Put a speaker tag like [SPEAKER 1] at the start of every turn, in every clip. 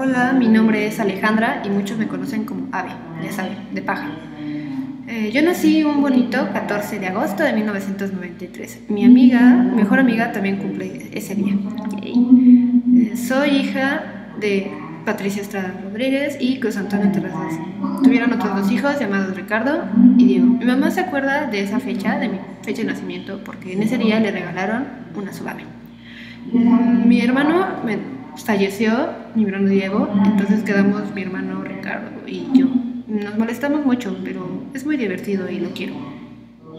[SPEAKER 1] Hola, mi nombre es Alejandra y muchos me conocen como Ave, ya saben, de paja. Eh, yo nací un bonito 14 de agosto de 1993. Mi amiga, mejor amiga, también cumple ese día. Eh, soy hija de Patricia Estrada Rodríguez y Cruz Antonio Terrazas. Tuvieron otros dos hijos llamados Ricardo y Diego. Mi mamá se acuerda de esa fecha, de mi fecha de nacimiento, porque en ese día le regalaron una suave. Mi hermano me falleció, mi hermano Diego, entonces quedamos mi hermano Ricardo y yo. Nos molestamos mucho, pero es muy divertido y lo quiero.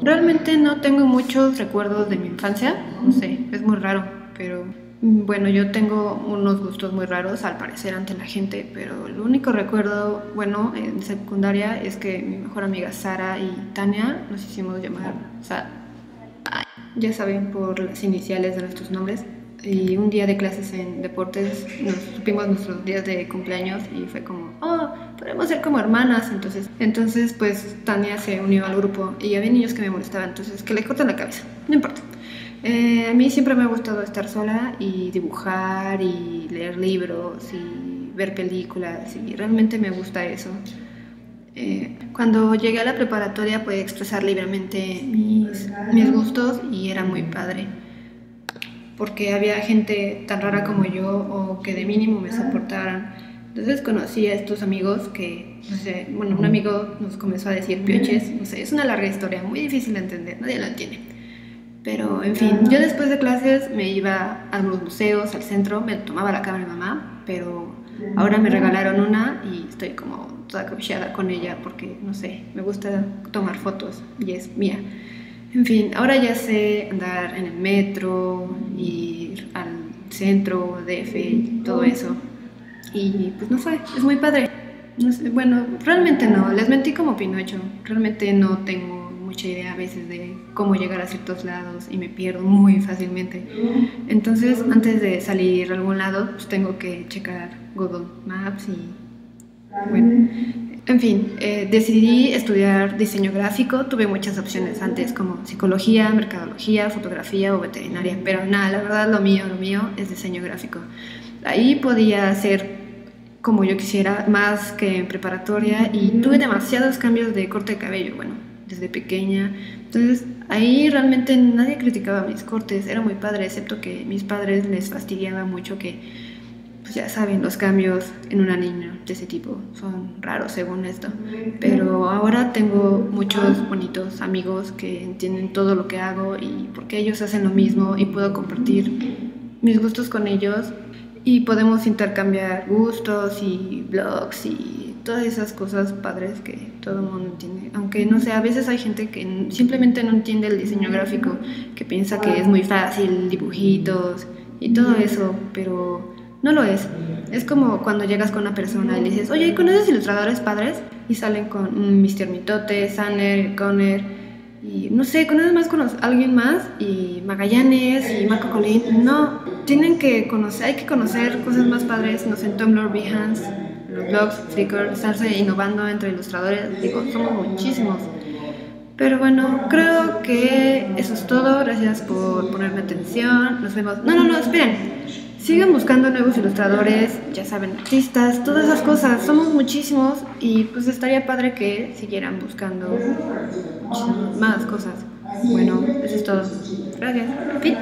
[SPEAKER 1] Realmente no tengo muchos recuerdos de mi infancia, no sé, es muy raro, pero bueno, yo tengo unos gustos muy raros al parecer ante la gente, pero el único recuerdo bueno en secundaria es que mi mejor amiga Sara y Tania nos hicimos llamar, sea, ya saben por las iniciales de nuestros nombres, y un día de clases en deportes nos supimos nuestros días de cumpleaños y fue como, oh, podemos ser como hermanas. Entonces, entonces pues Tania se unió al grupo y había niños que me molestaban, entonces que le cortan la cabeza, no importa. Eh, a mí siempre me ha gustado estar sola y dibujar y leer libros y ver películas y realmente me gusta eso. Eh, cuando llegué a la preparatoria pude expresar libremente mis gustos y era muy padre porque había gente tan rara como yo o que de mínimo me soportaran. Entonces conocí a estos amigos que, no sé, bueno, un amigo nos comenzó a decir pioches, no sé, es una larga historia, muy difícil de entender, nadie la entiende. Pero, en fin, yo después de clases me iba a los museos, al centro, me tomaba la cámara de mamá, pero ahora me regalaron una y estoy como toda cobichada con ella porque, no sé, me gusta tomar fotos y es mía. En fin, ahora ya sé andar en el metro, ir al centro, DF, todo eso. Y pues no sé, es muy padre. bueno, realmente no, les mentí como Pinocho. Realmente no tengo mucha idea a veces de cómo llegar a ciertos lados y me pierdo muy fácilmente. Entonces, antes de salir a algún lado, pues tengo que checar Google Maps y bueno, en fin, eh, decidí estudiar diseño gráfico. Tuve muchas opciones antes, como psicología, mercadología, fotografía o veterinaria. Pero nada, la verdad, lo mío, lo mío es diseño gráfico. Ahí podía hacer como yo quisiera, más que en preparatoria. Y tuve demasiados cambios de corte de cabello, bueno, desde pequeña. Entonces, ahí realmente nadie criticaba mis cortes. Era muy padre, excepto que mis padres les fastidiaba mucho que pues ya saben, los cambios en una niña de ese tipo son raros según esto. Pero ahora tengo muchos bonitos amigos que entienden todo lo que hago y porque ellos hacen lo mismo y puedo compartir mis gustos con ellos y podemos intercambiar gustos y blogs y todas esas cosas padres que todo el mundo entiende. Aunque no sé, a veces hay gente que simplemente no entiende el diseño gráfico, que piensa que es muy fácil, dibujitos y todo eso, pero no lo es. Es como cuando llegas con una persona y le dices, oye, ¿conoces ilustradores padres? Y salen con Mr. Mitote, Sanner, Conner, y no sé, ¿conoces más con alguien más? Y Magallanes y Marco Colín. No, tienen que conocer, hay que conocer cosas más padres, no sé, en Tumblr, Behance, los blogs, Flickr, estarse innovando entre ilustradores. Digo, somos muchísimos. Pero bueno, creo que eso es todo. Gracias por ponerme atención. Nos vemos. No, no, no, esperen. Sigan buscando nuevos ilustradores, ya saben, artistas, todas esas cosas. Somos muchísimos y pues estaría padre que siguieran buscando más cosas. Bueno, eso es todo. Gracias. Fin.